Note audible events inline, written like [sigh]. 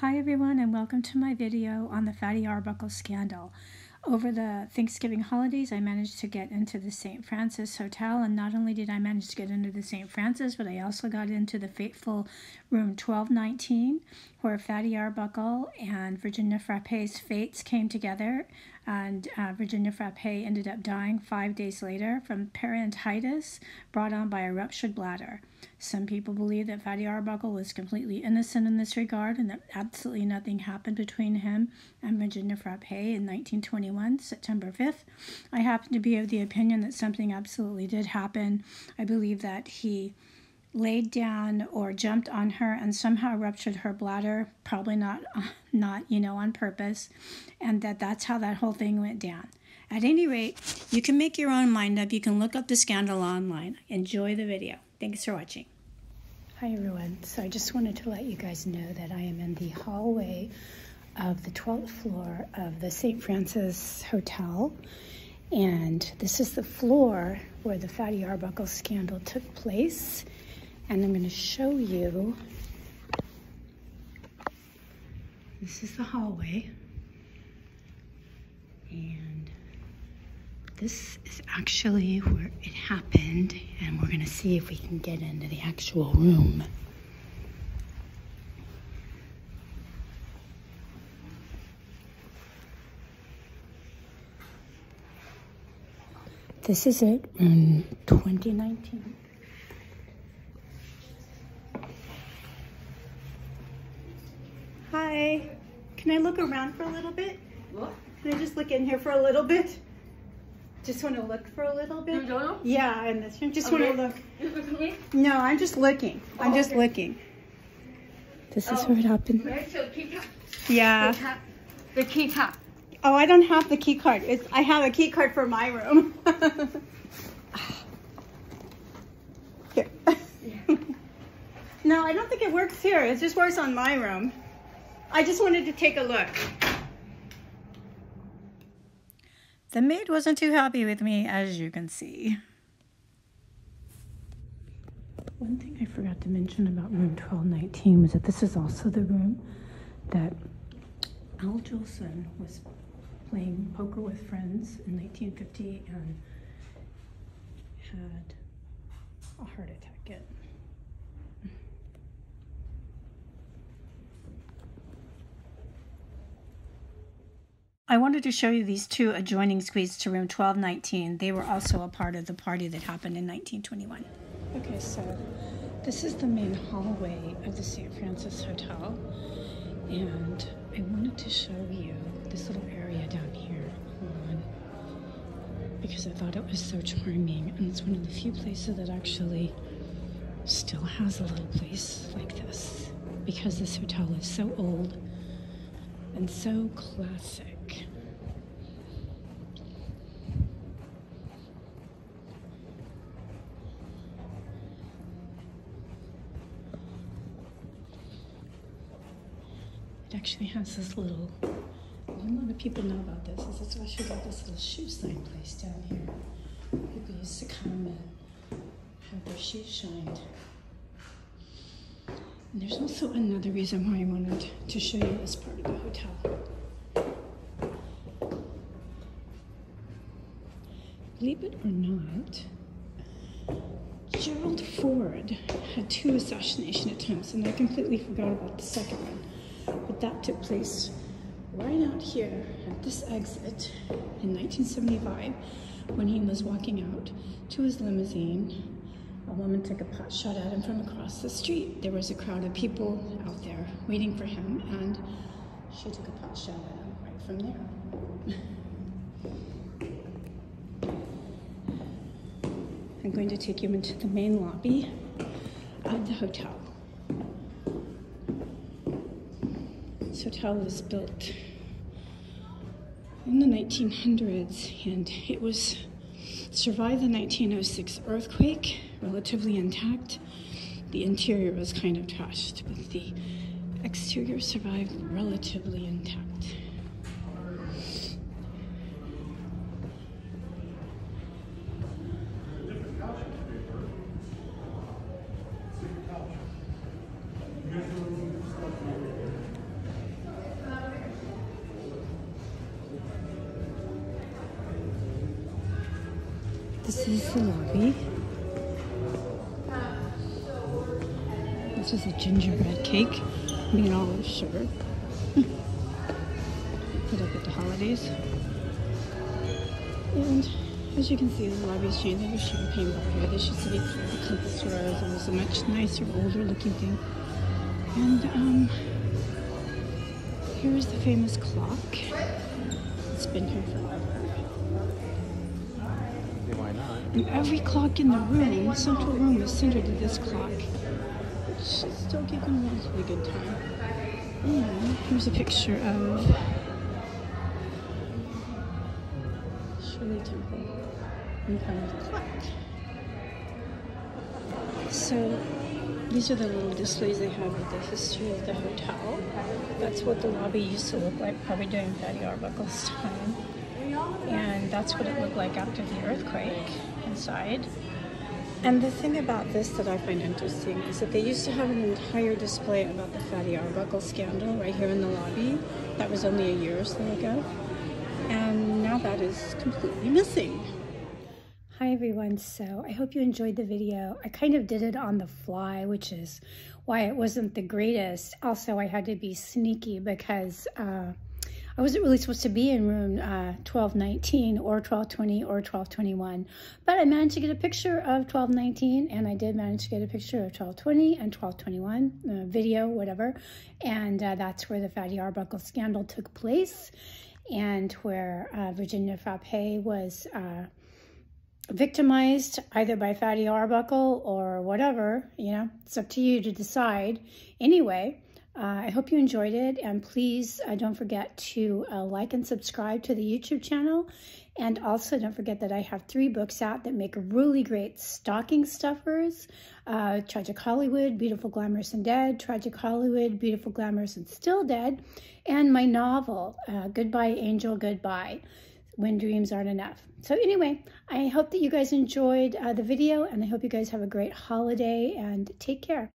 Hi everyone and welcome to my video on the Fatty Arbuckle scandal. Over the Thanksgiving holidays, I managed to get into the St. Francis Hotel, and not only did I manage to get into the St. Francis, but I also got into the fateful room 1219, where Fatty Arbuckle and Virginia Frappe's fates came together, and uh, Virginia Frappe ended up dying five days later from peritonitis brought on by a ruptured bladder. Some people believe that Fatty Arbuckle was completely innocent in this regard and that absolutely nothing happened between him and Virginia Frappe in 1921, September 5th. I happen to be of the opinion that something absolutely did happen. I believe that he laid down or jumped on her and somehow ruptured her bladder, probably not, [laughs] not you know, on purpose, and that that's how that whole thing went down. At any rate, you can make your own mind up. You can look up the scandal online. Enjoy the video. Thanks for watching. Hi everyone. So I just wanted to let you guys know that I am in the hallway of the 12th floor of the St. Francis Hotel. And this is the floor where the Fatty Arbuckle scandal took place. And I'm going to show you. This is the hallway. And this is actually where it happened, and we're gonna see if we can get into the actual room. This is it in 2019. Hi, can I look around for a little bit? What? Can I just look in here for a little bit? Just want to look for a little bit. You don't know? Yeah, in this room. Just Okay. want to look. You go to me? No, I'm just looking. I'm Oh, just okay. looking. This is Oh. where it happened. Where's your key? Yeah. The. The key card. Oh, I don't have the key card. It's I have a key card for my room. [laughs] here. [laughs] no, I don't think it works here. It just works on my room. I just wanted to take a look. The maid wasn't too happy with me, as you can see. One thing I forgot to mention about room 1219 was that this is also the room that Al Jolson was playing poker with friends in 1950 and had a heart attack in. I wanted to show you these two adjoining suites to room 1219. They were also a part of the party that happened in 1921. Okay, so this is the main hallway of the St. Francis Hotel. And I wanted to show you this little area down here on, because I thought it was so charming. And it's one of the few places that actually still has a little place like this because this hotel is so old and so classic. It actually has this little, a lot of people know about this, is it's actually got this little shoe sign place down here. People used to come and have their shoes shined. And there's also another reason why I wanted to show you this part of the hotel. Believe it or not, Gerald Ford had two assassination attempts, and I completely forgot about the second one. But that took place right out here at this exit in 1975 when he was walking out to his limousine. A woman took a pot shot at him from across the street. There was a crowd of people out there waiting for him, and she took a pot shot at him right from there. [laughs] I'm going to take you into the main lobby of the hotel. This hotel was built in the 1900s and it was survived the 1906 earthquake relatively intact. The interior was kind of trashed, but the exterior survived relatively intact. This is the lobby. This is a gingerbread cake made all sugar. [laughs] Put up at the holidays. And as you can see, the lobby is shaded with champagne bar. This used to be the Compass Rose. It was a much nicer, older looking thing. And um, here's the famous clock. It's been here forever. And every clock in the room, the central room, is centered to this clock. Is still giving a good time. And here's a picture of Shirley Temple in front of the clock. So these are the little displays they have of the history of the hotel. That's what the lobby used to look like, probably during Fatty Arbuckle's time. And that's what it looked like after the earthquake inside. And the thing about this that I find interesting is that they used to have an entire display about the Fatty Arbuckle scandal right here in the lobby. That was only a year or so ago. And now that is completely missing. Hi everyone, so I hope you enjoyed the video. I kind of did it on the fly, which is why it wasn't the greatest. Also, I had to be sneaky because uh, I wasn't really supposed to be in room uh, 1219 or 1220 or 1221, but I managed to get a picture of 1219 and I did manage to get a picture of 1220 and 1221, uh, video, whatever, and uh, that's where the Fatty Arbuckle scandal took place and where uh, Virginia Frappe was uh, victimized either by Fatty Arbuckle or whatever, you know, it's up to you to decide. Anyway, uh, I hope you enjoyed it, and please uh, don't forget to uh, like and subscribe to the YouTube channel. And also don't forget that I have three books out that make really great stocking stuffers. Uh, Tragic Hollywood, Beautiful, Glamorous, and Dead. Tragic Hollywood, Beautiful, Glamorous, and Still Dead. And my novel, uh, Goodbye Angel, Goodbye when dreams aren't enough. So anyway, I hope that you guys enjoyed uh, the video and I hope you guys have a great holiday and take care.